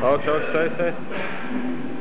Oh, Coach, stay, stay.